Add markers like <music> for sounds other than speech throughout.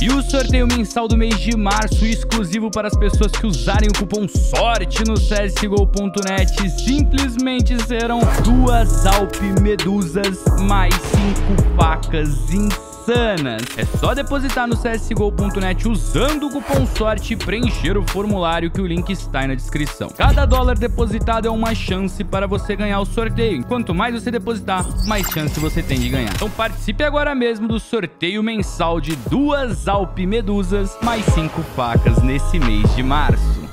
E o sorteio mensal do mês de março, exclusivo para as pessoas que usarem o cupom SORTE no csgo.net, simplesmente serão duas Alp Medusas mais cinco facas insanas insanas. É só depositar no csgo.net usando o cupom SORTE e preencher o formulário que o link está aí na descrição. Cada dólar depositado é uma chance para você ganhar o sorteio. Quanto mais você depositar, mais chance você tem de ganhar. Então participe agora mesmo do sorteio mensal de duas Alp Medusas mais cinco facas nesse mês de março.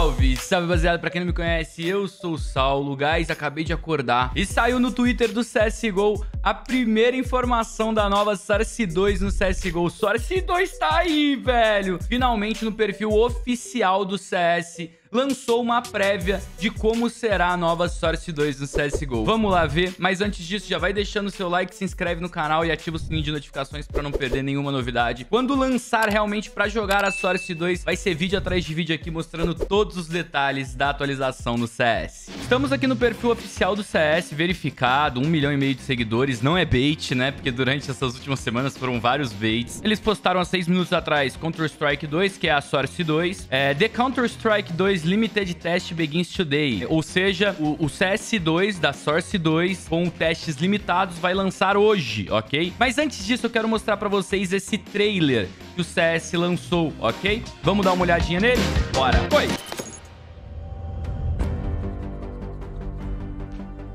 Salve, salve baseado, pra quem não me conhece, eu sou o Saulo, guys, acabei de acordar. E saiu no Twitter do CSGO a primeira informação da nova Source 2 no CSGO. Source 2 tá aí, velho! Finalmente no perfil oficial do CS lançou uma prévia de como será a nova Source 2 no CSGO. Vamos lá ver, mas antes disso, já vai deixando seu like, se inscreve no canal e ativa o sininho de notificações para não perder nenhuma novidade. Quando lançar realmente para jogar a Source 2, vai ser vídeo atrás de vídeo aqui mostrando todos os detalhes da atualização no CS. Estamos aqui no perfil oficial do CS, verificado, um milhão e meio de seguidores, não é bait, né? Porque durante essas últimas semanas foram vários baits. Eles postaram há seis minutos atrás Counter-Strike 2, que é a Source 2, é, The Counter-Strike 2 Limited Test Begins Today. Ou seja, o, o CS2 da Source 2 com testes limitados vai lançar hoje, ok? Mas antes disso, eu quero mostrar pra vocês esse trailer que o CS lançou, ok? Vamos dar uma olhadinha nele? Bora! Oi!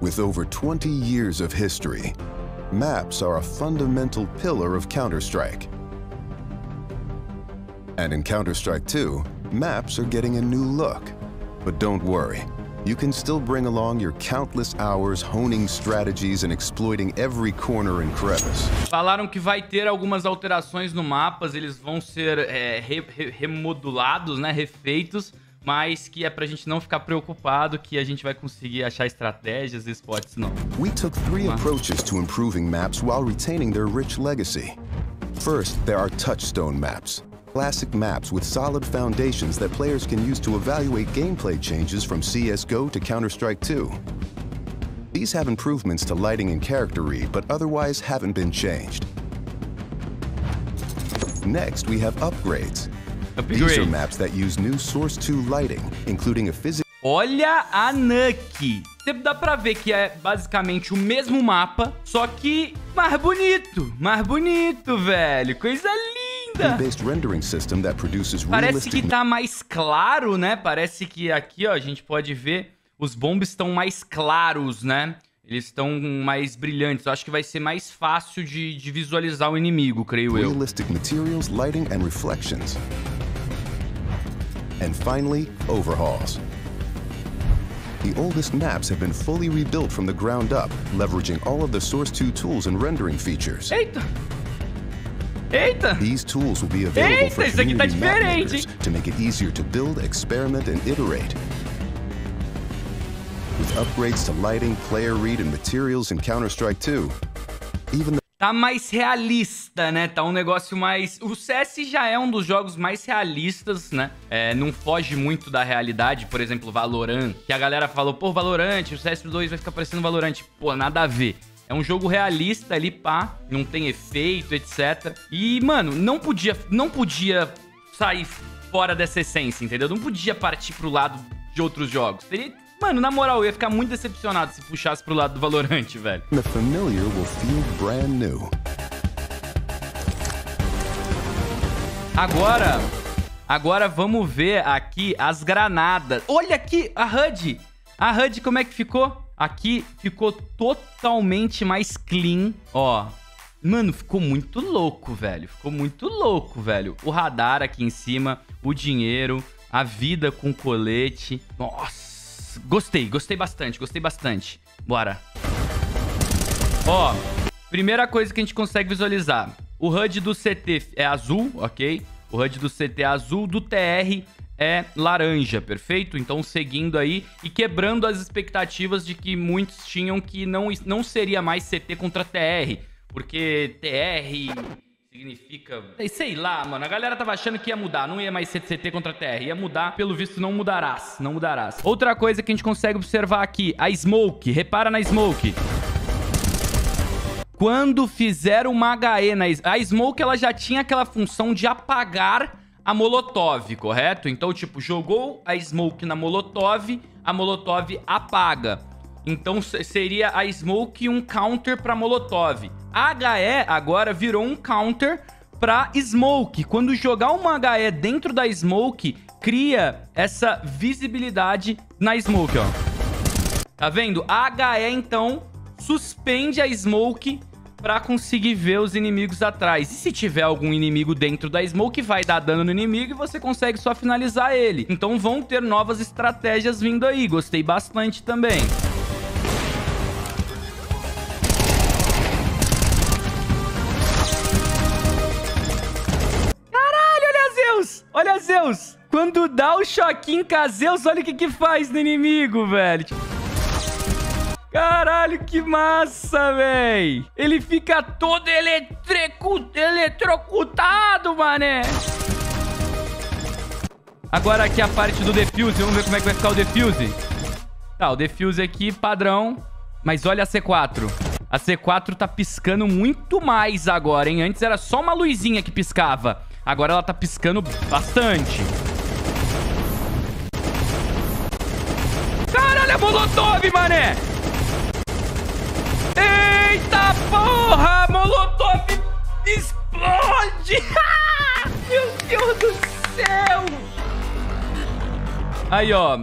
With over 20 years of history, maps are a fundamental pillar of Counter-Strike. And in Counter-Strike 2, maps are getting a new look. But don't worry, you can still bring along your countless hours honing strategies and exploiting every corner and crevice. Falaram que vai ter algumas alterações no mapas, eles vão ser é, re, re, remodulados, né, refeitos, mas que é pra gente não ficar preocupado que a gente vai conseguir achar estratégias e spots não. We took three approaches to improving maps while retaining their rich legacy. First, there are touchstone maps. Classic maps with solid foundations that players can use to evaluate gameplay changes from CSGO to Counter-Strike 2. These have improvements to lighting and character read, but otherwise haven't been changed. Next, we have upgrades. Upgrade. These are maps that use new Source 2 lighting, including a physical Olha a Nuke. Dá pra ver que é basicamente o mesmo mapa, só que mais bonito. Mais bonito, velho. Coisa linda linda. Parece que tá mais claro, né? Parece que aqui, ó, a gente pode ver os bombs estão mais claros, né? Eles estão mais brilhantes. Eu acho que vai ser mais fácil de, de visualizar o inimigo, creio eu. Realistic materials, lighting and reflections. And finally, overhauls. The oldest maps have been fully rebuilt from the ground up, leveraging all of the Source 2 tools and rendering features. Eita! Eita! These tools will be available Eita, for isso aqui tá diferente. to make it easier to build, experiment, and iterate. With upgrades to lighting, player read, and materials in Counter-Strike 2, even the Tá mais realista, né? Tá um negócio mais... O CS já é um dos jogos mais realistas, né? É, não foge muito da realidade. Por exemplo, Valorant. Que a galera falou, pô, Valorant, o CS2 vai ficar parecendo Valorant. Pô, nada a ver. É um jogo realista ali, pá, não tem efeito, etc. E, mano, não podia, não podia sair fora dessa essência, entendeu? Não podia partir pro lado de outros jogos. Teria, mano, na moral, eu ia ficar muito decepcionado se puxasse pro lado do Valorant, <laughs> velho. The familiar will feel brand new. Agora, agora vamos ver aqui as granadas. Olha aqui a HUD. A HUD como é que ficou? Aqui ficou totalmente mais clean, ó. Mano, ficou muito louco, velho. Ficou muito louco, velho. O radar aqui em cima, o dinheiro, a vida com colete. Nossa, gostei, gostei bastante, gostei bastante. Bora. Ó, primeira coisa que a gente consegue visualizar. O HUD do CT é azul, ok? O HUD do CT é azul, do TR é laranja, perfeito? Então seguindo aí e quebrando as expectativas de que muitos tinham que não, não seria mais CT contra TR, porque TR significa... Sei lá, mano, a galera tava achando que ia mudar, não ia mais ser CT contra TR, ia mudar, pelo visto não mudarás, não mudarás. Outra coisa que a gente consegue observar aqui, a Smoke, repara na Smoke. quando fizer uma HE na... A Smoke, ela já tinha aquela função de apagar a Molotov, correto? Então, tipo, jogou a Smoke na Molotov, a Molotov apaga. Então, seria a Smoke um counter pra Molotov. A HE agora virou um counter pra Smoke. Quando jogar uma HE dentro da Smoke, cria essa visibilidade na Smoke, ó. Tá vendo? A HE, então, suspende a Smoke pra conseguir ver os inimigos atrás. E se tiver algum inimigo dentro da Smoke, vai dar dano no inimigo e você consegue só finalizar ele. Então vão ter novas estratégias vindo aí. Gostei bastante também. Caralho, olha Zeus! Olha Zeus! Quando dá o choquinho com Zeus, olha o que que faz no inimigo, velho. Caralho, que massa, véi. Ele fica todo eletricu... eletrocutado, mané. Agora aqui a parte do defuse. Vamos ver como é que vai ficar o defuse. Tá, o defuse aqui, padrão. Mas olha a C4. A C4 tá piscando muito mais agora, hein? Antes era só uma luzinha que piscava. Agora ela tá piscando bastante. Caralho, é Molotov, mané! Eita porra! Molotov explode! <laughs> Meu Deus do céu! Aí, ó.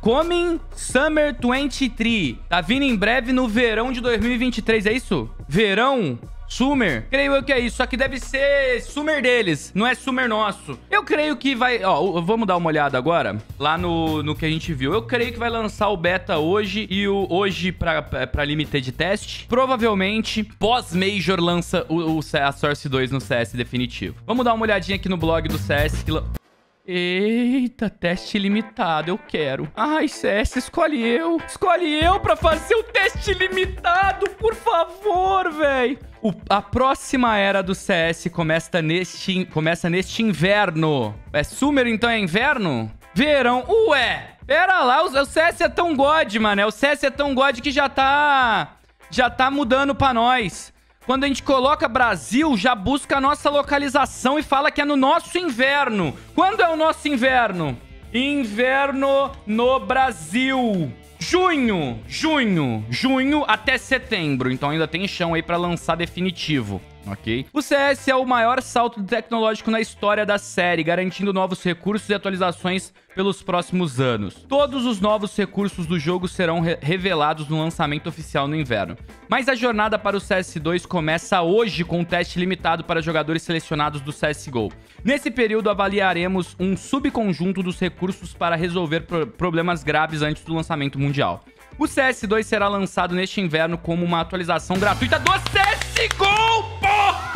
Coming Summer 23. Tá vindo em breve no verão de 2023, é isso? Verão Summer? Creio eu que é isso, só que deve ser Summer deles, não é Summer nosso. Eu creio que vai... Ó, vamos dar uma olhada agora, lá no, no que a gente viu. Eu creio que vai lançar o beta hoje e o hoje pra, pra limited test. Provavelmente, pós-Major lança o, o, a Source 2 no CS definitivo. Vamos dar uma olhadinha aqui no blog do CS que... Eita, teste limitado, eu quero. Ai, CS, escolhe eu. Escolhe eu pra fazer o teste limitado, por favor, velho. A próxima era do CS começa neste, começa neste inverno. É Summer, então é inverno? Verão. Ué, pera lá, o, o CS é tão god, mano. O CS é tão god que já tá... Já tá mudando pra nós. Quando a gente coloca Brasil, já busca a nossa localização e fala que é no nosso inverno. Quando é o nosso inverno? Inverno no Brasil. Junho, junho, junho até setembro. Então ainda tem chão aí para lançar definitivo ok? O CS é o maior salto tecnológico na história da série, garantindo novos recursos e atualizações pelos próximos anos. Todos os novos recursos do jogo serão re revelados no lançamento oficial no inverno. Mas a jornada para o CS2 começa hoje com um teste limitado para jogadores selecionados do CSGO. Nesse período, avaliaremos um subconjunto dos recursos para resolver pro problemas graves antes do lançamento mundial. O CS2 será lançado neste inverno como uma atualização gratuita do CSGO, porra!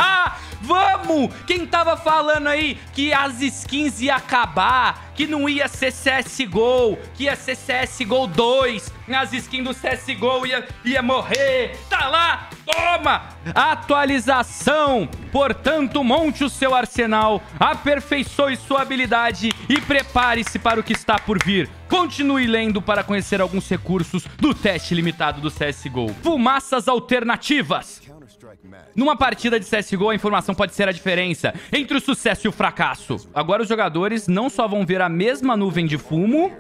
Vamos! Quem tava falando aí que as skins ia acabar, que não ia ser CSGO, que ia ser CSGO 2, as skins do CSGO ia, ia morrer. Tá lá, toma! Atualização! Portanto, monte o seu arsenal, aperfeiçoe sua habilidade e prepare-se para o que está por vir. Continue lendo para conhecer alguns recursos do teste limitado do CSGO. Fumaças alternativas! Numa partida de CSGO, a informação pode ser a diferença entre o sucesso e o fracasso. Agora os jogadores não só vão ver a mesma nuvem de fumo,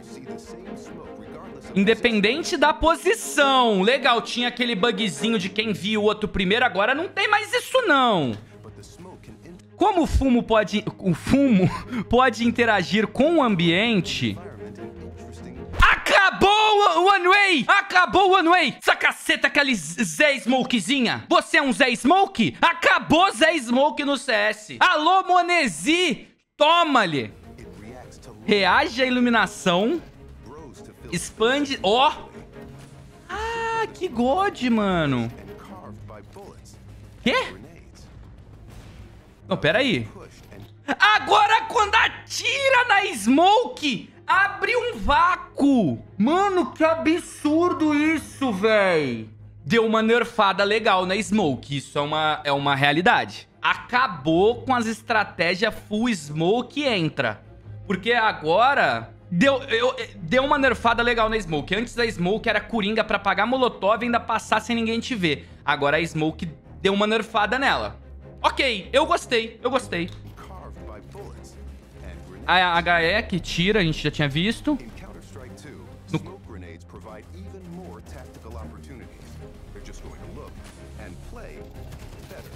independente da posição. Legal, tinha aquele bugzinho de quem viu o outro primeiro, agora não tem mais isso não. Como o fumo pode, o fumo <laughs> pode interagir com o ambiente Acabou o One Way! Acabou o One Way! Essa caceta, aquele Zé Smokezinha! Você é um Zé Smoke? Acabou Zé Smoke no CS! Alô, Monesi! Toma-lhe! Reage à iluminação. Expande... Ó! Oh. Ah, que god, mano! Quê? Não, pera aí. Agora, quando atira na Smoke, Abre um vácuo! Mano, que absurdo isso, véi! Deu uma nerfada legal na Smoke, isso é uma, é uma realidade. Acabou com as estratégias full Smoke entra. Porque agora deu, eu, deu uma nerfada legal na Smoke. Antes a Smoke era coringa pra pagar molotov e ainda passar sem ninguém te ver. Agora a Smoke deu uma nerfada nela. Ok, eu gostei, eu gostei. A HE que tira, a gente já tinha visto. In Counter-Strike 2, smoke grenades provide even more tactical opportunities. They're just going to look and play better.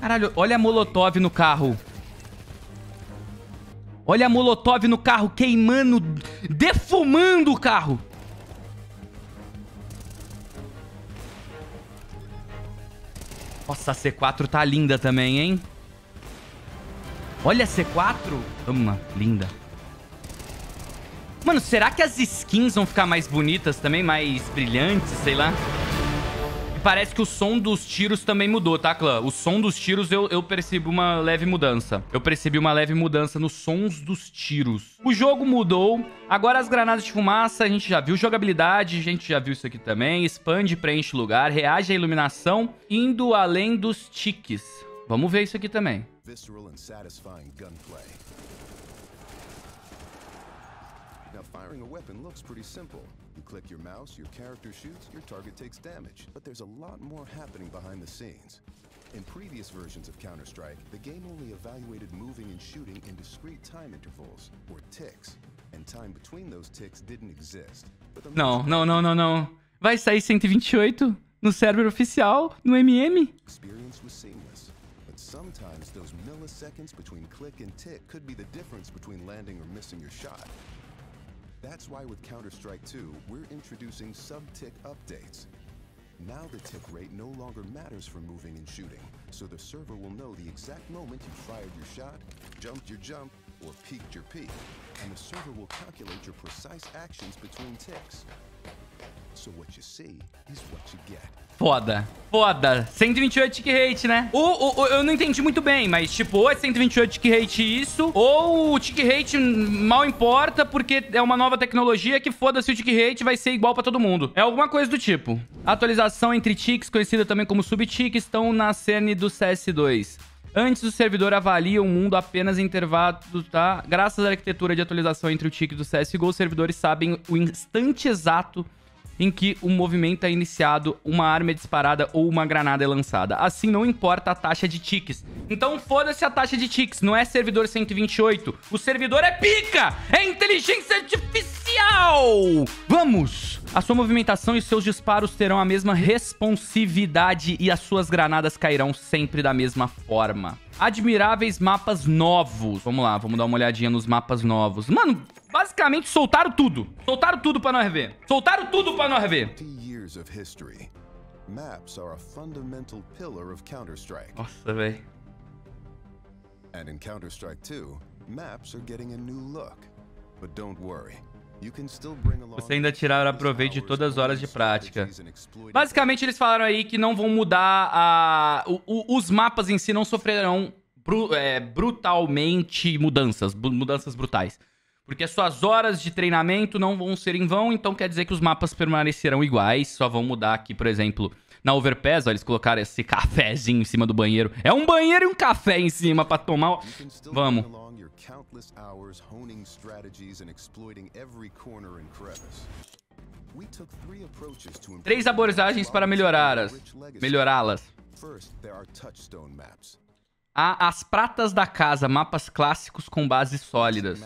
Caralho, olha a Molotov no carro. Olha a Molotov no carro queimando, defumando o carro. Nossa, a C4 tá linda também, hein? Olha a C4. Toma, linda. Mano, será que as skins vão ficar mais bonitas também? Mais brilhantes, sei lá? E parece que o som dos tiros também mudou, tá, clã? O som dos tiros eu, eu percebi uma leve mudança. Eu percebi uma leve mudança nos sons dos tiros. O jogo mudou. Agora as granadas de fumaça, a gente já viu. Jogabilidade, a gente já viu isso aqui também. Expande, preenche lugar, reage à iluminação, indo além dos tiques. Vamos ver isso aqui também. Visceral and satisfying gunplay. Now, firing a weapon looks pretty simple. You click your mouse, your character shoots, your target takes damage. But there's a lot more happening behind the scenes. In previous versions of Counter-Strike, the game only evaluated moving and shooting in discrete time intervals, or ticks. And time between those ticks didn't exist. But the Não, não, não, não, não. Vai sair 128 no server oficial, no MM. experience was seamless. Sometimes those milliseconds between click and tick could be the difference between landing or missing your shot. That's why with Counter-Strike 2, we're introducing sub-tick updates. Now the tick rate no longer matters for moving and shooting, so the server will know the exact moment you fired your shot, jumped your jump, or peaked your peak, and the server will calculate your precise actions between ticks. Foda. Foda. 128 tick rate, né? O, o, o- eu não entendi muito bem, mas tipo, ou é 128 tick rate isso, ou o tick rate mal importa porque é uma nova tecnologia que foda-se o tick rate vai ser igual pra todo mundo. É alguma coisa do tipo. Atualização entre ticks, conhecida também como sub-tick, estão na cerne do CS2. Antes, o servidor avalia o mundo apenas em intervalo, tá? Graças à arquitetura de atualização entre o tick do CSGO, os servidores sabem o instante exato em que um movimento é iniciado, uma arma é disparada ou uma granada é lançada. Assim, não importa a taxa de ticks. Então, foda-se a taxa de ticks. Não é servidor 128. O servidor é pica! É inteligência artificial! Vamos! A sua movimentação e seus disparos terão a mesma responsividade e as suas granadas cairão sempre da mesma forma. Admiráveis mapas novos. Vamos lá, vamos dar uma olhadinha nos mapas novos. Mano, basicamente soltaram tudo. Soltaram tudo pra nós ver. Soltaram tudo pra nós ver. 50 years of history. Maps are a fundamental pillar of Counter-Strike. Nossa, velho. And in Counter-Strike 2, maps are getting a new look. But don't worry. Você ainda tirará proveito de todas as horas de prática. Basicamente, eles falaram aí que não vão mudar a... o- o- os mapas em si não sofrerão bru- é, brutalmente mudanças, mudanças brutais. Porque as suas horas de treinamento não vão ser em vão, então quer dizer que os mapas permanecerão iguais, só vão mudar aqui, por exemplo, na Overpass, ó, eles colocaram esse cafezinho em cima do banheiro. É um banheiro e um café em cima pra tomar. Vamos. bring along your countless hours honing strategies and exploiting every corner and crevice. We took three approaches to improve Três abordagens para. Melhorá-las. Maps. Há as pratas da casa, mapas clássicos com bases sólidas.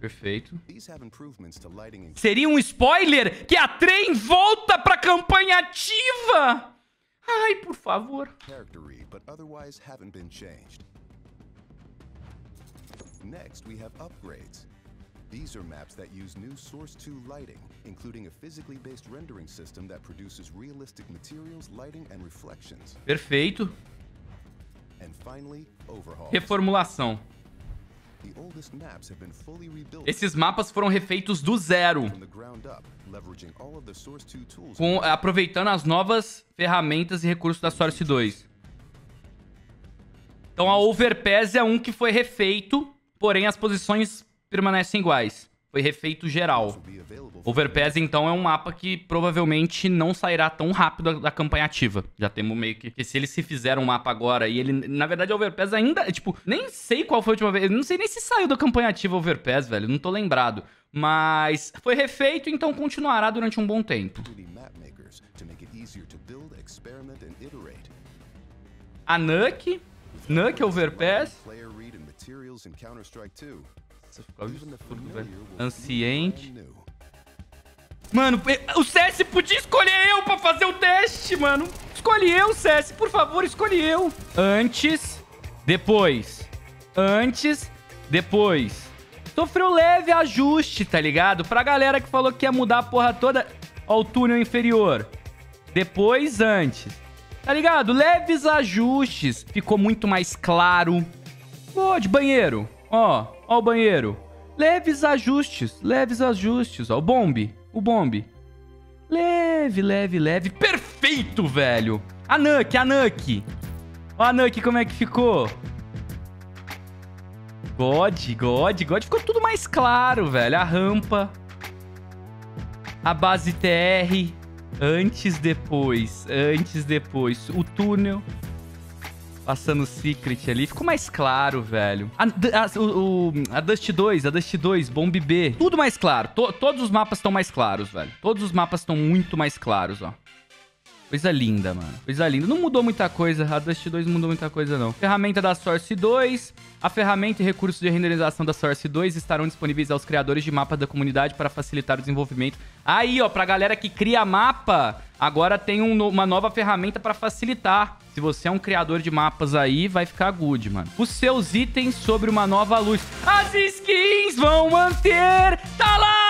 Maps with solid foundations that players can use to evaluate gameplay changes from CS:GO to Counter-Strike 2. Perfeito. Seria um spoiler que a trem volta pra campanha ativa? Ai, por favor. Next, we have upgrades. These are maps that use new Source 2 lighting, including a physically based rendering system that produces realistic materials, lighting, and reflections. Perfeito. And finally, overhauls. Reformulação. Esses mapas foram refeitos do zero, from the ground up, leveraging all of the Source 2 tools. com, aproveitando as novas ferramentas e recursos da Source 2. Então a Overpass é um que foi refeito, porém as posições permanecem iguais. Foi refeito geral. Overpass, então, é um mapa que provavelmente não sairá tão rápido da campanha ativa. Já temos meio que... Porque se eles se fizeram um mapa agora e ele... Na verdade, Overpass ainda... Tipo, nem sei qual foi a última vez. Não sei nem se saiu da campanha ativa Overpass, velho. Não tô lembrado. Mas foi refeito, então continuará durante um bom tempo. A Nuke. Nuke Overpass. Anciente. Mano, o CS podia escolher eu pra fazer o teste, mano. Escolhe eu, CS. Por favor, escolhe eu. Antes, depois. Antes, depois. Sofreu leve ajuste, tá ligado? Pra galera que falou que ia mudar a porra toda. Ó, o túnel inferior. Depois, antes. Tá ligado? Leves ajustes. Ficou muito mais claro. Pô, de banheiro. Ó, ó o banheiro. Leves ajustes. Leves ajustes. Ó, o bombe. O bombe. Leve, leve, leve. Perfeito, velho. A Nuke, a Nuke. Ó a Nuke como é que ficou. God, God, God. Ficou tudo mais claro, velho. A rampa. A base TR. Antes, depois. Antes, depois. O túnel. Passando Secret ali. Ficou mais claro, velho. A, a, o, a Dust 2, a Dust 2, Bomb B. Tudo mais claro. To, todos os mapas estão mais claros, velho. Todos os mapas estão muito mais claros, ó. Coisa linda, mano. Coisa linda. Não mudou muita coisa. A Dust 2 não mudou muita coisa, não. Ferramenta da Source 2. A ferramenta e recursos de renderização da Source 2 estarão disponíveis aos criadores de mapas da comunidade para facilitar o desenvolvimento. Aí, ó, pra galera que cria mapa, agora tem um, uma nova ferramenta para facilitar. Se você é um criador de mapas aí, vai ficar good, mano. Os seus itens sobre uma nova luz. As skins vão manter... Tá lá!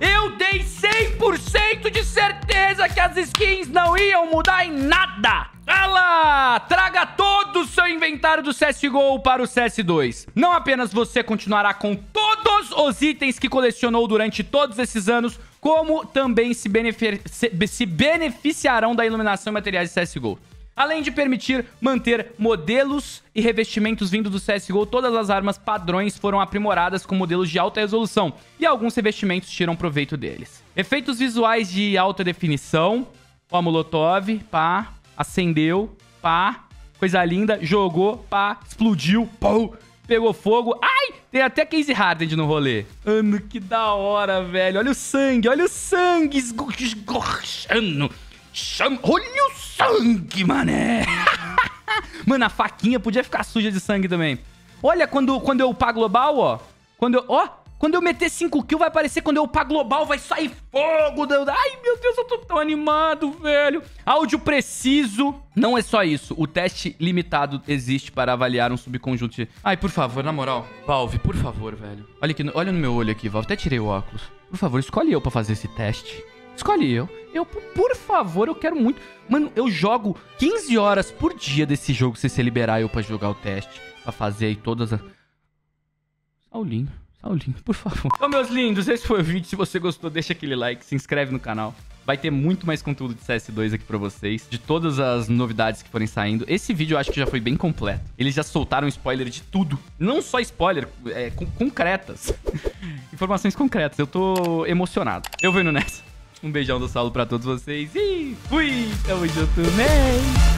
Eu dei 100% de certeza que as skins não iam mudar em nada! Ela traga todo o seu inventário do CSGO para o CS2. Não apenas você continuará com todos os itens que colecionou durante todos esses anos, como também se, se, se beneficiarão da iluminação e materiais de CSGO. Além de permitir manter modelos e revestimentos vindos do CSGO, todas as armas padrões foram aprimoradas com modelos de alta resolução e alguns revestimentos tiram proveito deles. Efeitos visuais de alta definição, ó, Molotov, pá, acendeu, pá, coisa linda, jogou, pá, explodiu, pô, pegou fogo. Ai, tem até Casey Harden no rolê. Mano, que da hora, velho. Olha o sangue, olha o sangue esgorchando. Olha o sangue, mané. <laughs> Mano, a faquinha podia ficar suja de sangue também. Olha, quando, quando eu upar global, ó. Quando eu... Ó, quando eu meter 5 kills, vai aparecer quando eu upar global, vai sair fogo. Ai, meu Deus, eu tô tão animado, velho. Áudio preciso. Não é só isso. O teste limitado existe para avaliar um subconjunto de... Ai, por favor, na moral. Valve, por favor, velho. Olha, aqui, olha no meu olho aqui, Valve. Até tirei o óculos. Por favor, escolhe eu pra fazer esse teste. Escolhe eu. Eu, por favor, eu quero muito. Mano, eu jogo 15 horas por dia desse jogo se você liberar eu pra jogar o teste. Pra fazer aí todas as... Saulinho. Saulinho, por favor. Então, meus lindos, esse foi o vídeo. Se você gostou, deixa aquele like, se inscreve no canal. Vai ter muito mais conteúdo de CS2 aqui pra vocês. De todas as novidades que forem saindo. Esse vídeo eu acho que já foi bem completo. Eles já soltaram spoiler de tudo. Não só spoiler, é, concretas. <laughs> Informações concretas. Eu tô emocionado. Eu venho nessa. Um beijão do Saulo pra todos vocês e fui! Tamo junto, né?